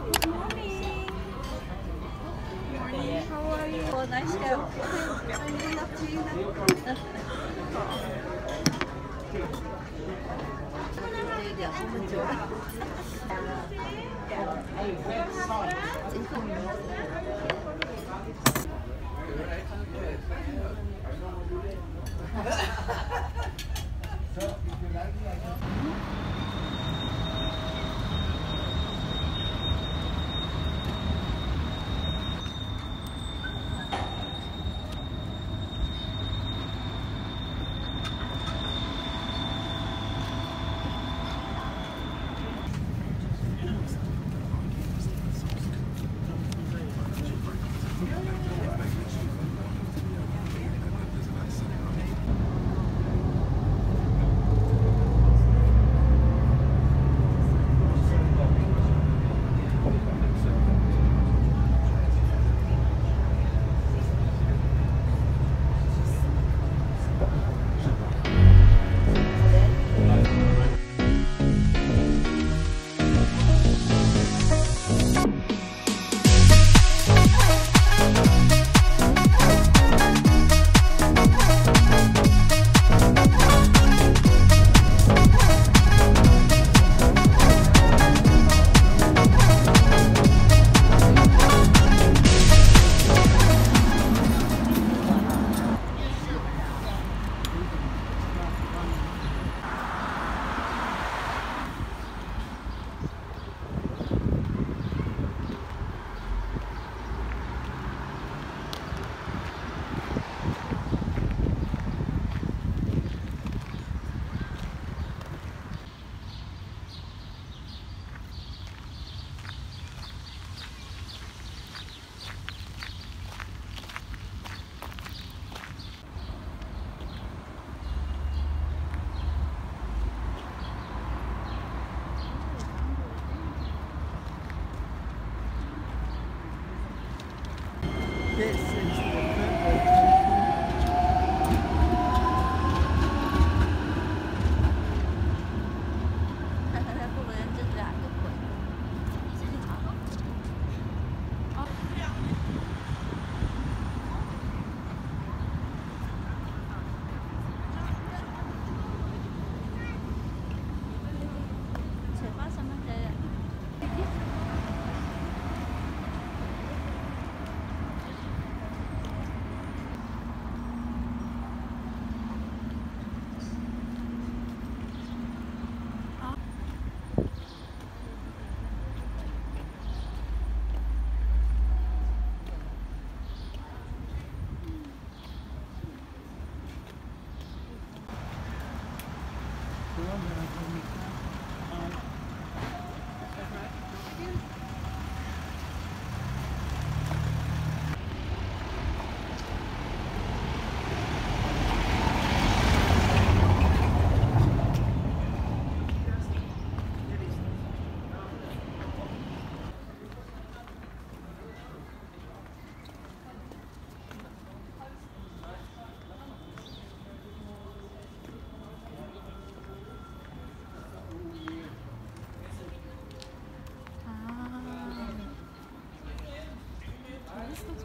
Morning. Morning. How are you? Nice girl. This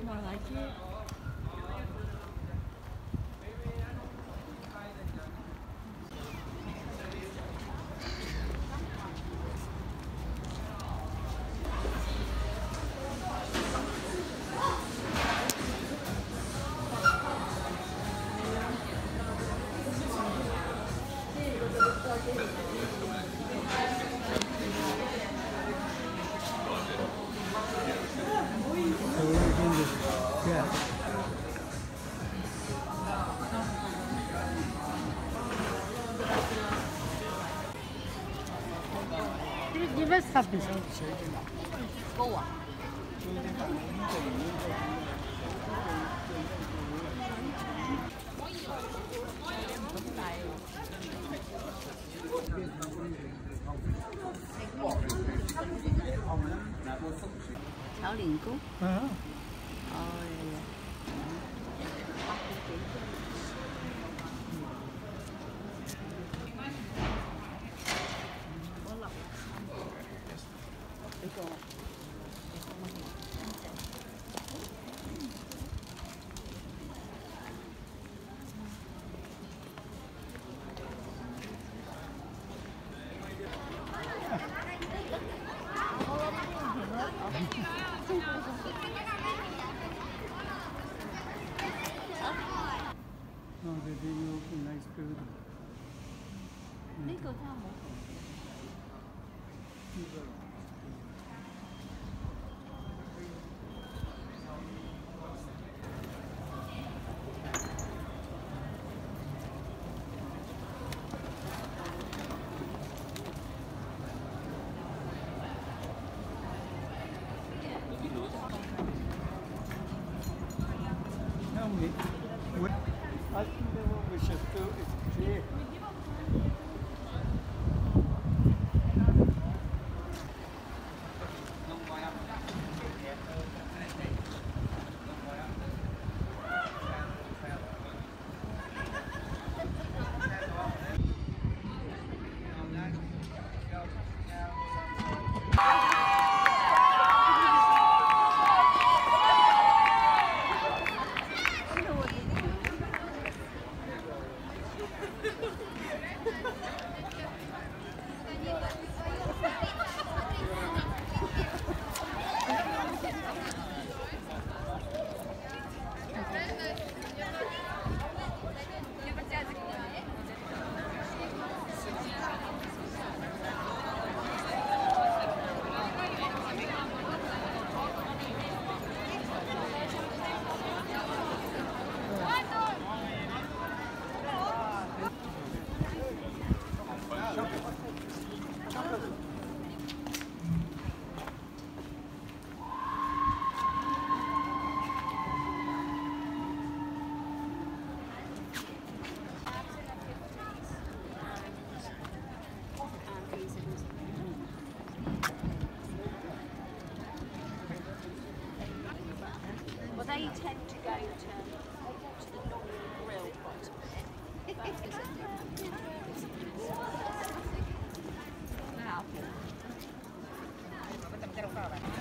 more like it. To, yeah. You, you must have this. Go on. Cháo liền 那个他好。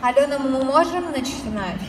Алена, мы можем начинать?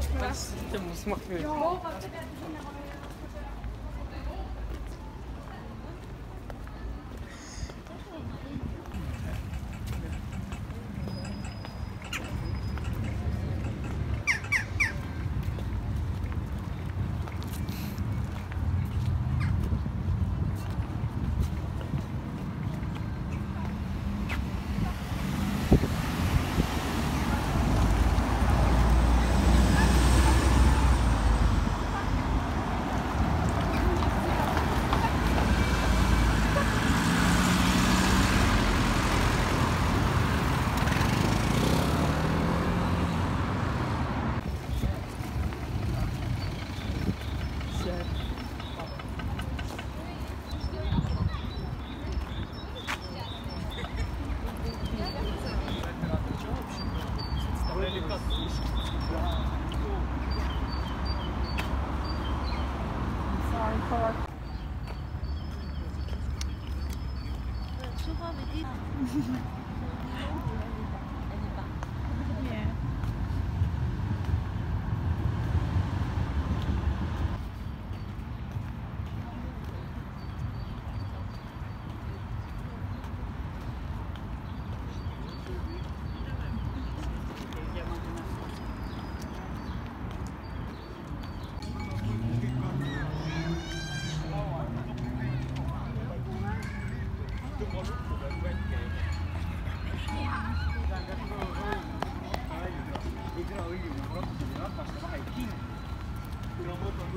싶었어요. 진짜 무슨 말씀이에요?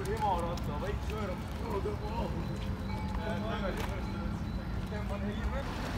Thank you.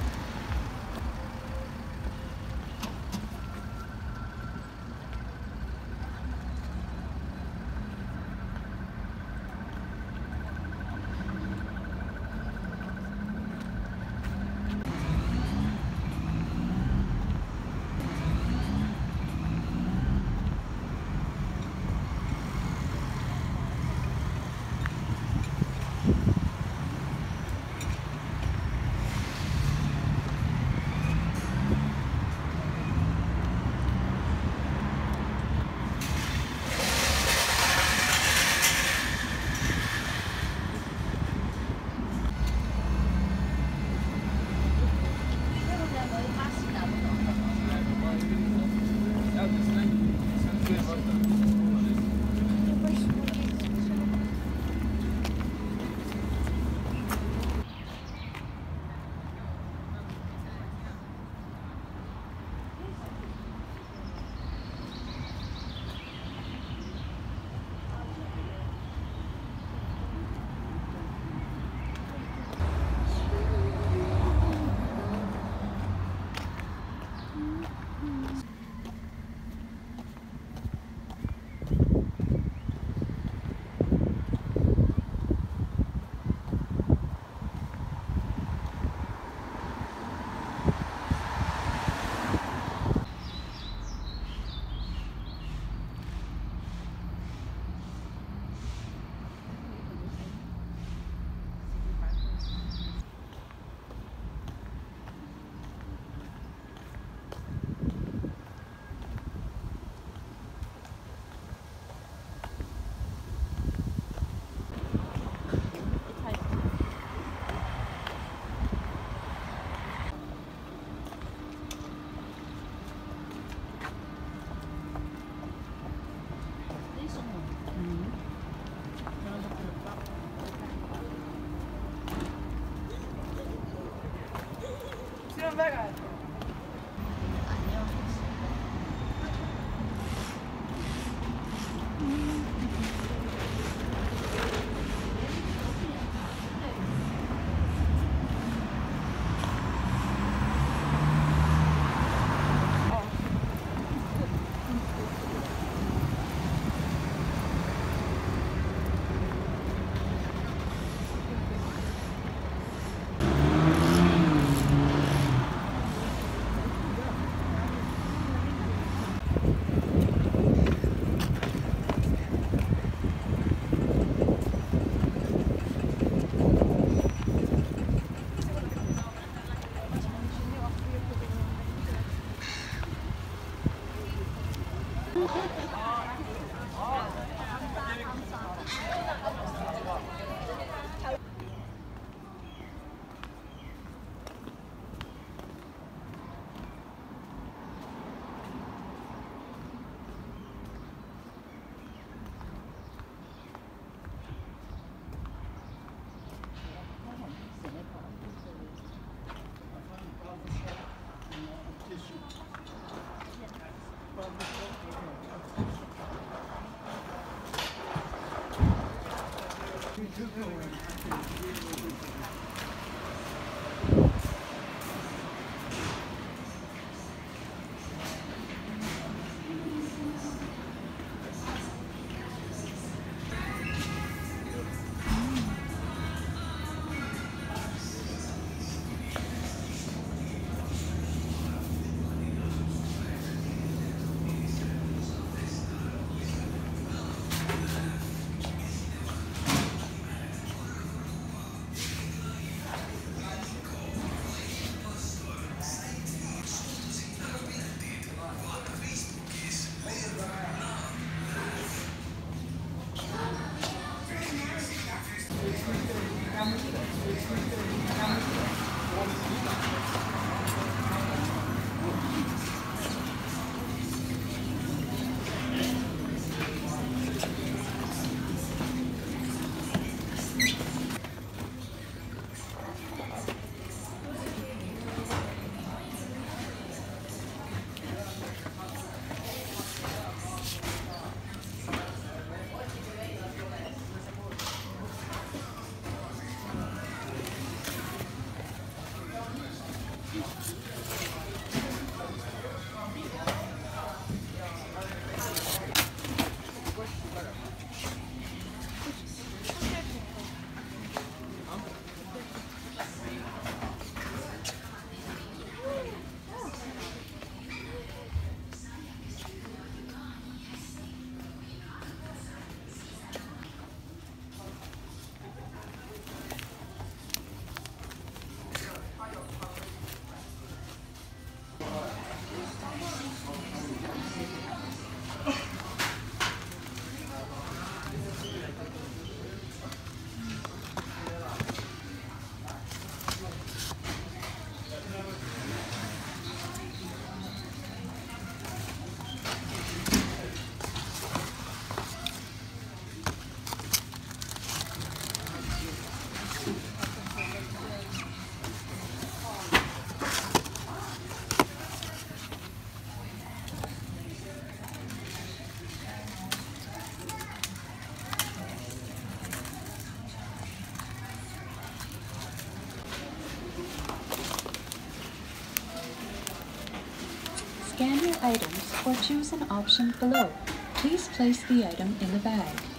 devagar. Oh, Scan or choose an option below. Please place the item in the bag.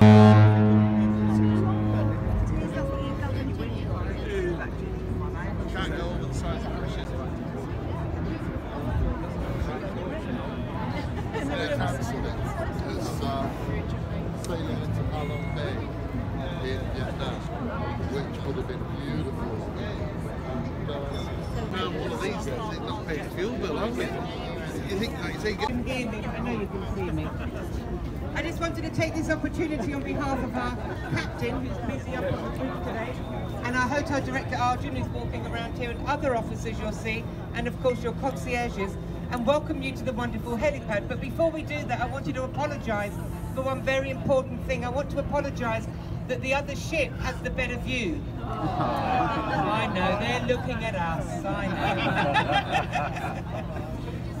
Their take this opportunity on behalf of our captain, who's busy up on the roof today, and our hotel director Arjun, who's walking around here, and other officers you'll see, and of course your concierges, and welcome you to the wonderful helipad. But before we do that, I wanted to apologise for one very important thing. I want to apologise that the other ship has the better view. I know, they're looking at us, I know.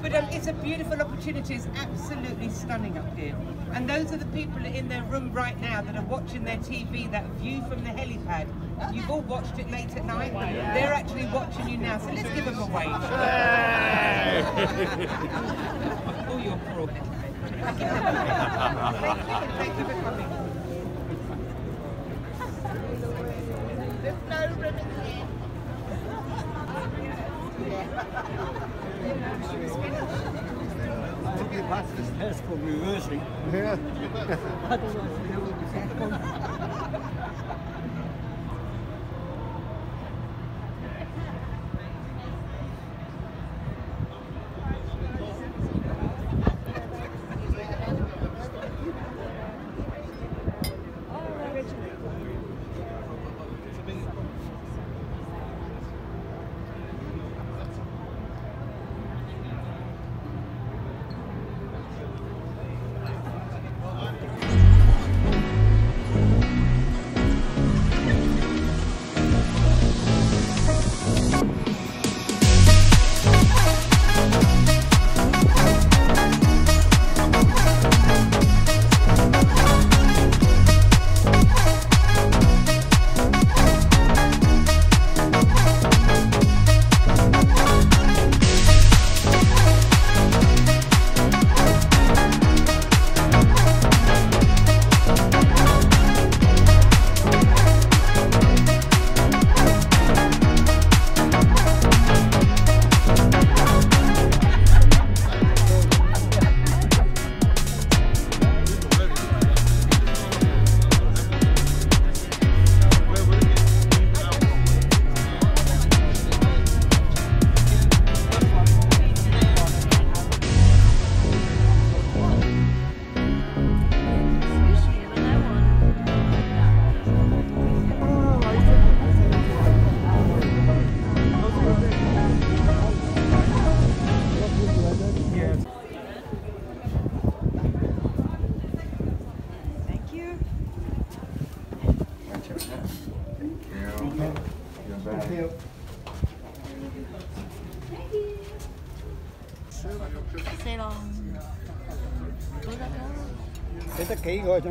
But um, it's a beautiful opportunity. It's absolutely stunning up here. And those are the people in their room right now that are watching their TV, that view from the helipad. You've all watched it late at night. They're actually watching you now. So let's give them a wave. oh, you're pro. Thank you. Thank you for coming. That's the test 四咯，冇得㗎。你得幾個啫？